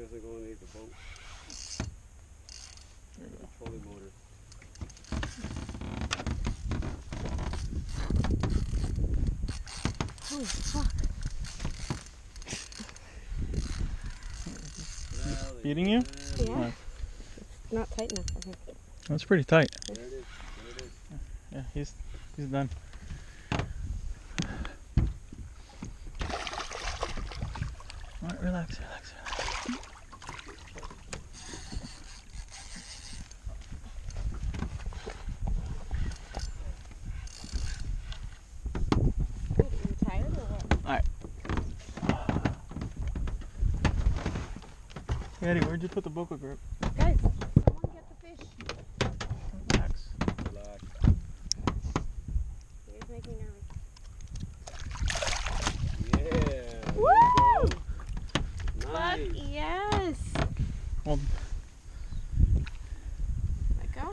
doesn't go underneath the boat. There you go. Trolling motor. Holy fuck. Beating you? Yeah. Alright. It's not tight enough, I think. That's pretty tight. There it is. There it is. Yeah, he's he's done. All right, relax, relax, relax. Eddie, where'd you put the Boga Grip? Guys, someone get the fish. Relax. Relax. You guys make me nervous. Yeah. Woo! go. Fuck yes. Hold. Let go.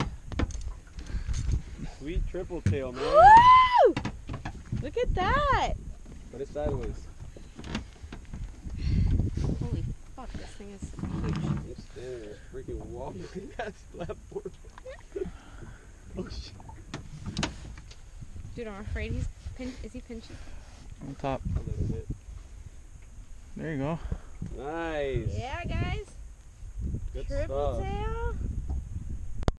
Sweet triple tail, man. Woo! Look at that. Put it sideways. Holy fuck, this thing is huge. I'm standing there freaking walking that platform. oh shit. Dude, I'm afraid he's pin- is he pinching? On top. A little bit. There you go. Nice. Yeah, guys. Good Triple stuff. tail.